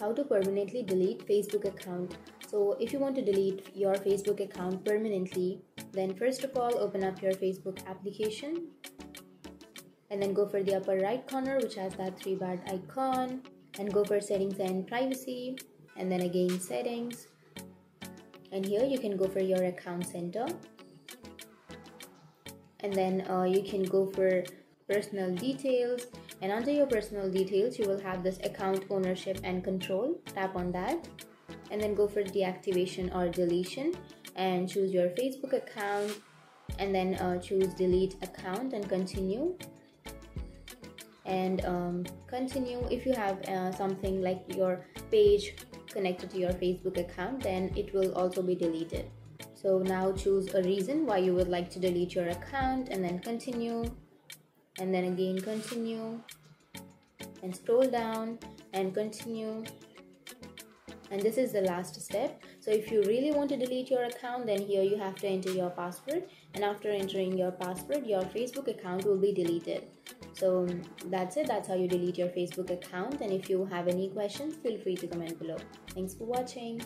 how to permanently delete Facebook account. So if you want to delete your Facebook account permanently, then first of all open up your Facebook application and then go for the upper right corner which has that three bar icon and go for settings and privacy and then again settings and here you can go for your account center and then uh, you can go for personal details. And under your personal details you will have this account ownership and control. Tap on that. And then go for deactivation or deletion and choose your facebook account. And then uh, choose delete account and continue. And um, continue. If you have uh, something like your page connected to your facebook account then it will also be deleted. So now choose a reason why you would like to delete your account and then continue and then again continue and scroll down and continue. And this is the last step. So if you really want to delete your account then here you have to enter your password. And after entering your password your facebook account will be deleted. So um, that's it. That's how you delete your facebook account. And if you have any questions feel free to comment below. Thanks for watching